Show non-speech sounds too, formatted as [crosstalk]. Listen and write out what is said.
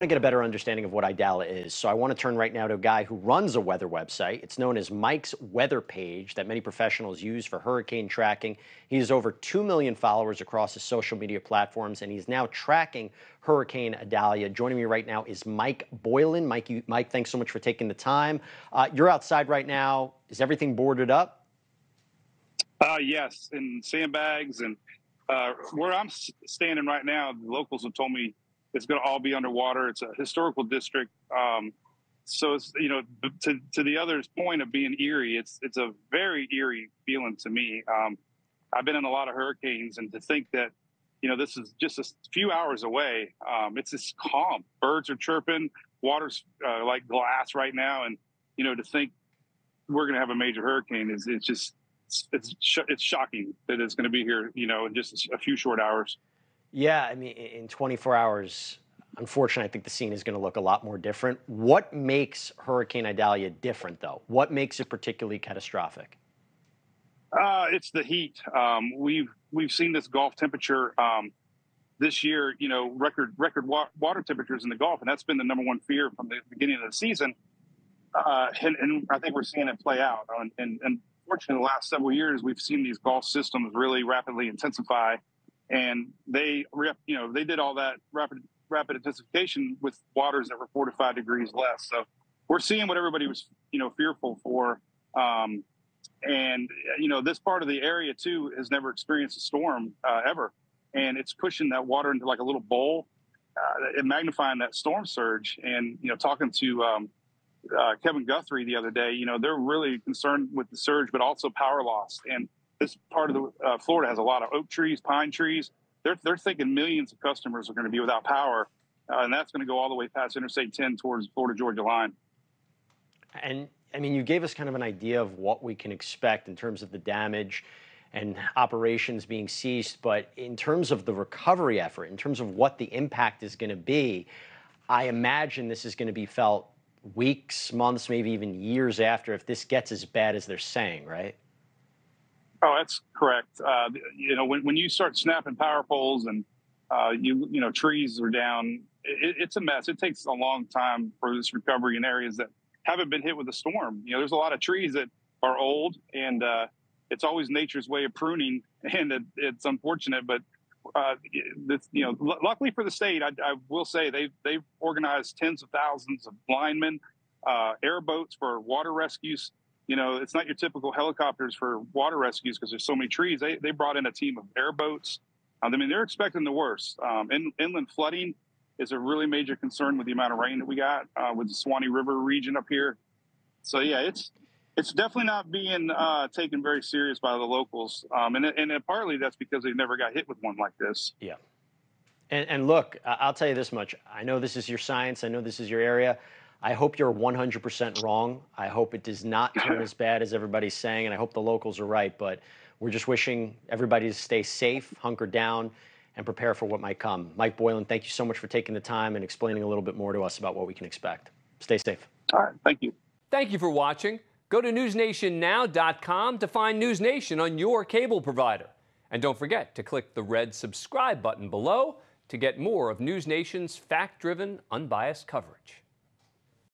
to get a better understanding of what Idalia is, so I want to turn right now to a guy who runs a weather website. It's known as Mike's Weather Page that many professionals use for hurricane tracking. He has over 2 million followers across his social media platforms, and he's now tracking Hurricane Idalia. Joining me right now is Mike Boylan. Mike, you, Mike thanks so much for taking the time. Uh, you're outside right now. Is everything boarded up? Uh, yes, in sandbags. And uh, where I'm standing right now, the locals have told me it's going to all be underwater. It's a historical district. Um, so it's you know to to the other's point of being eerie, it's it's a very eerie feeling to me. Um, I've been in a lot of hurricanes, and to think that you know this is just a few hours away, um, it's just calm. Birds are chirping, water's uh, like glass right now, and you know to think we're going to have a major hurricane is it's just it's it's shocking that it's going to be here, you know, in just a few short hours. Yeah, I mean, in 24 hours, unfortunately, I think the scene is going to look a lot more different. What makes Hurricane Idalia different, though? What makes it particularly catastrophic? Uh, it's the heat. Um, we've we've seen this Gulf temperature um, this year. You know, record record wa- water temperatures in the Gulf, and that's been the number one fear from the beginning of the season. Uh, and, and, I think we're seeing it play out. And, and, and fortunately, the last several years, we've seen these Gulf systems really rapidly intensify and they you know they did all that rapid rapid intensification with waters that were four to five degrees less. So we're seeing what everybody was you know fearful for. Um, and you know this part of the area too has never experienced a storm uh, ever, and it's pushing that water into like a little bowl, uh, and magnifying that storm surge. And you know, talking to um, uh, Kevin Guthrie the other day, you know, they're really concerned with the surge, but also power loss. And this part of the uh, Florida has a lot of oak trees, pine trees. They're they're thinking millions of customers are going to be without power, uh, and that's going to go all the way past Interstate 10 towards Florida Georgia line. And I mean, you gave us kind of an idea of what we can expect in terms of the damage and operations being ceased, but in terms of the recovery effort, in terms of what the impact is going to be, I imagine this is going to be felt weeks, months, maybe even years after if this gets as bad as they're saying, right? Oh, that's correct. Uh, you know, when, when you start snapping power poles and uh, you you know trees are down, it, it's a mess. It takes a long time for this recovery in areas that haven't been hit with a storm. You know, there's a lot of trees that are old, and uh, it's always nature's way of pruning, [laughs] and it, it's unfortunate, but. Uh, this, you know, l- luckily for the state, I, I, will say they've they've organized tens of thousands of linemen, uh, airboats for water rescues you know, it's not your typical helicopters for water rescues because there's so many trees. They, they brought in a team of airboats. Um, I mean, they're expecting the worst. Um, in, inland flooding is a really major concern with the amount of rain that we got uh, with the Suwannee River region up here. So yeah, it's it's definitely not being uh, taken very serious by the locals, um, and and partly that's because they never got hit with one like this. Yeah. And, and look, I'll tell you this much. I know this is your science. I know this is your area. I hope you're 100% wrong. I hope it does not turn as bad as everybody's saying, and I hope the locals are right. But we're just wishing everybody to stay safe, hunker down, and prepare for what might come. Mike Boylan, thank you so much for taking the time and explaining a little bit more to us about what we can expect. Stay safe. All right. Thank you. Thank you for watching. Go to newsnationnow.com to find News Nation on your cable provider. And don't forget to click the red subscribe button below to get more of News Nation's fact driven, unbiased coverage.